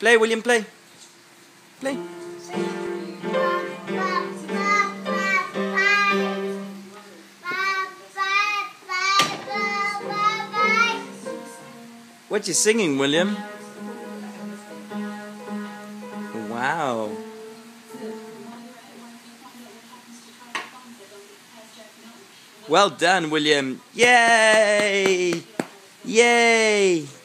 Play, William, play. Play. What you singing, William? Wow. Well done, William. Yay! Yay!